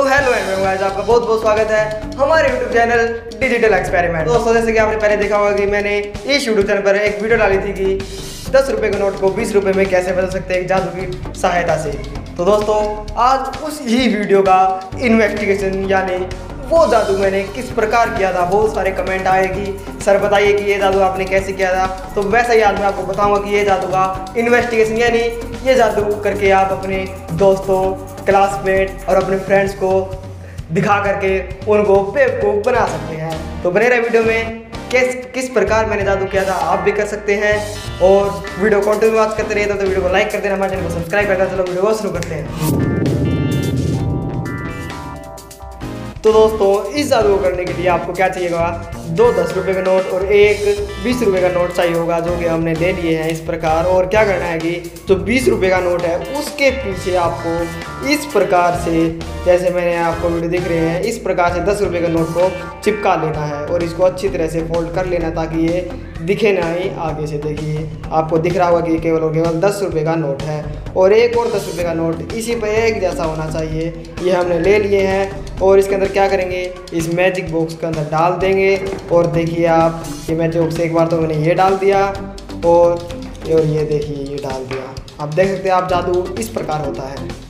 तो hello and guys आपका बहुत बहुत स्वागत है हमारे यूट्यूब चैनल डिजिटल एक्सपेरिमेंट दोस्तों, जैसे कि आपने पहले देखा होगा कि मैंने इस यूट्यूब चैनल पर एक वीडियो डाली थी कि दस रुपये के नोट को बीस रुपये में कैसे बदल सकते हैं जादू की सहायता से। तो दोस्तों, आज उस ही वीडियो का इन्वेस्टिगेशन यानी वो जादू मैंने किस प्रकार किया था, बहुत सारे कमेंट आए कि, सर, बताइए कि ये जादू आपने कैसे किया था? तो वैसा ही आज मैं आपको बताऊँगा कि ये जादू का इन्वेस्टिगेशन यानी ये जादू करके आप अपने दोस्तों क्लासमेट और अपने फ्रेंड्स को दिखा करके उनको बेवकूफ़ बना सकते हैं। तो बने रहे वीडियो में। किस किस प्रकार मैंने जादू किया था आप भी कर सकते हैं। और वीडियो कंटिन्यू बात करते रहिए तो, तो वीडियो को लाइक कर देना हमारे चैनल को सब्सक्राइब कर देना चलो वीडियो को शुरू करते हैं। तो दोस्तों इस जादू को करने के लिए आपको क्या चाहिएगा? दो दस रुपये का नोट और एक बीस रुपये का नोट चाहिए होगा, जो कि हमने ले लिए हैं इस प्रकार। और क्या करना है कि जो बीस रुपये का नोट है, उसके पीछे आपको इस प्रकार से, जैसे मैंने आपको वीडियो दिख रहे हैं, इस प्रकार से दस रुपये के नोट को चिपका लेना है और इसको अच्छी तरह से फोल्ड कर लेना ताकि ये दिखे ना ही आगे से। देखिए, आपको दिख रहा होगा कि केवल और केवल दस रुपये का नोट है। और एक और दस रुपये का नोट इसी पर एक जैसा होना चाहिए, ये हमने ले लिए हैं। और इसके अंदर क्या करेंगे, इस मैजिक बॉक्स के अंदर डाल देंगे। और देखिए आप, ये मैं चौक से एक बार तो मैंने ये डाल दिया, और और ये देखिए, ये डाल दिया। आप देख सकते हैं, आप जादू इस प्रकार होता है।